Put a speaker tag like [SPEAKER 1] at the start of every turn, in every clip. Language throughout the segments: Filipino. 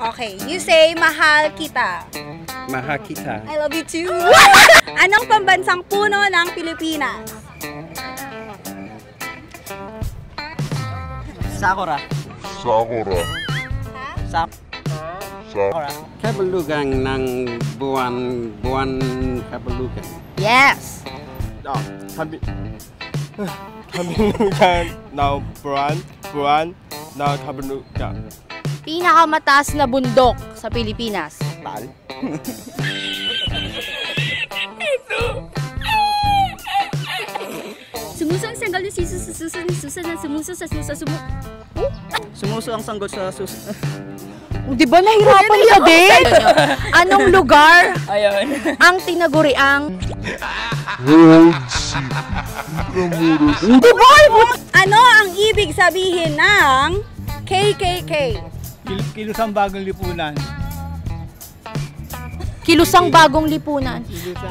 [SPEAKER 1] Okay, you say mahal kita.
[SPEAKER 2] Mahal kita.
[SPEAKER 1] I love you too. Anong pambansang puno ng Pilipinas?
[SPEAKER 3] Sakura.
[SPEAKER 4] Sakura.
[SPEAKER 3] Sap.
[SPEAKER 4] Sakura.
[SPEAKER 2] Kabulugan ng buwan, buwan kabulugan.
[SPEAKER 1] Yes.
[SPEAKER 5] Oh, sabi. Kabulugan ng buwan, buwan ng kabulugan.
[SPEAKER 6] Pinakamataas na bundok sa Pilipinas.
[SPEAKER 5] Taal?
[SPEAKER 6] sumuso ang sanggol ni Sisu sa susan ni Susan na sumuso sa susa sumu... Oh?
[SPEAKER 3] Sumuso ang sanggol sa susan...
[SPEAKER 6] Oh, di ba nahirapan ka din? Anong lugar?
[SPEAKER 3] Ayun.
[SPEAKER 6] ang tinaguriang... di ba?
[SPEAKER 1] Ano ang ibig sabihin ng KKK?
[SPEAKER 7] Kil kilusang bagong lipunan.
[SPEAKER 6] kilusang bagong lipunan?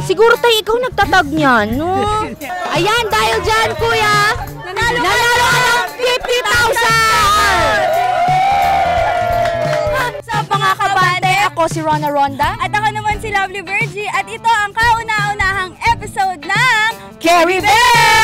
[SPEAKER 6] Siguro tayo ikaw nagtatag niyan, no? Ayan, dahil dyan, kuya, nanalo, nanalo ka ng 50,000! Sa mga kabante, ako si Rona Ronda.
[SPEAKER 1] At ako naman si Lovely Virgie at ito ang kauna-unahang episode ng
[SPEAKER 6] Carrie Bell!